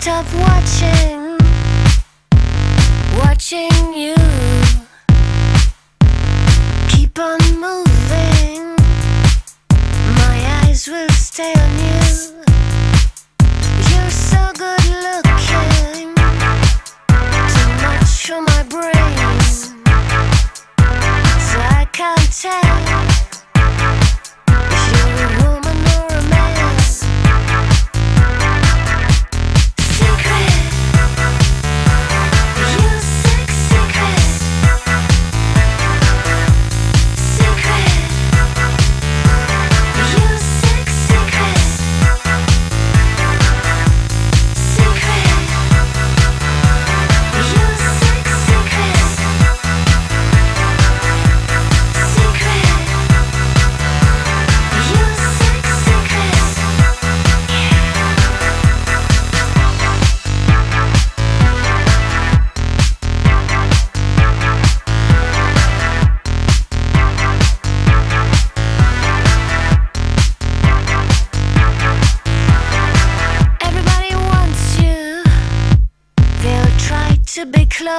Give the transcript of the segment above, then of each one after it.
Stop watching, watching you. Keep on moving, my eyes will stay on you.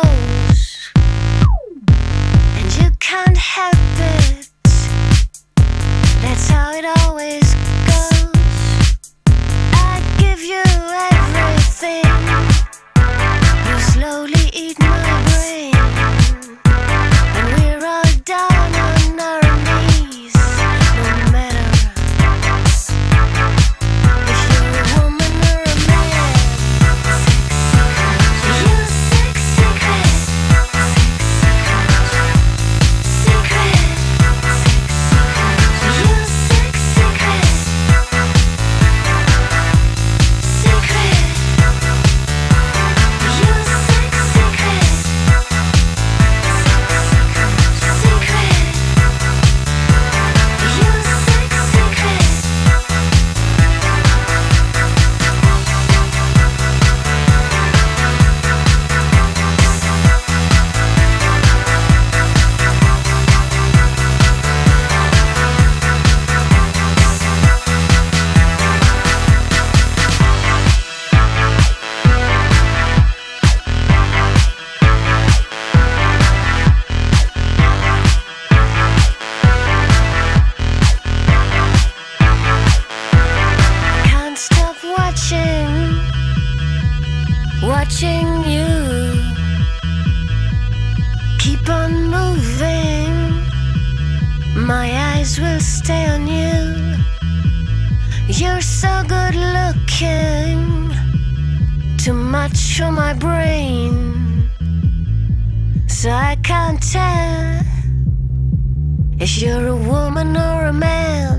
Close. And you can't help it. That's how it always goes. Watching you. Keep on moving, my eyes will stay on you. You're so good looking, too much for my brain, so I can't tell if you're a woman or a man.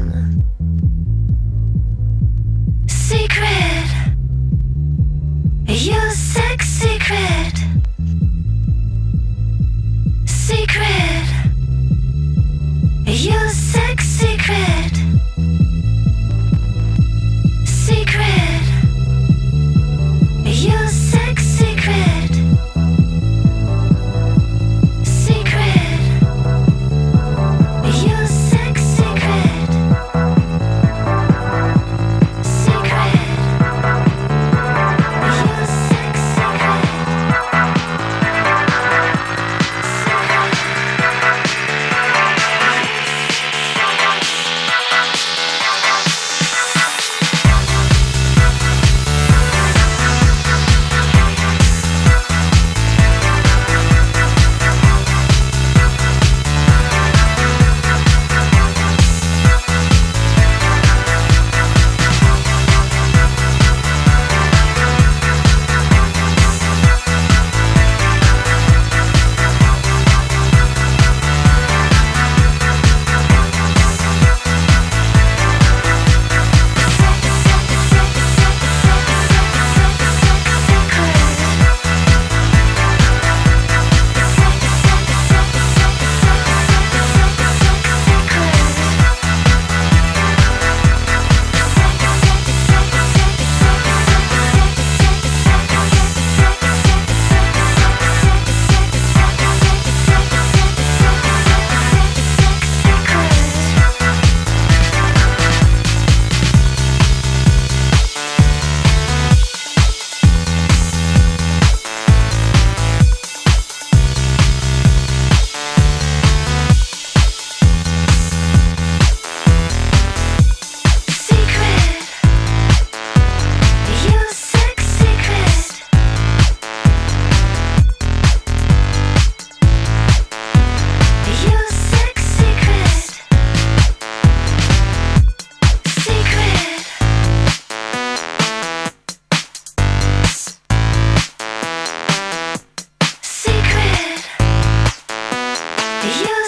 You.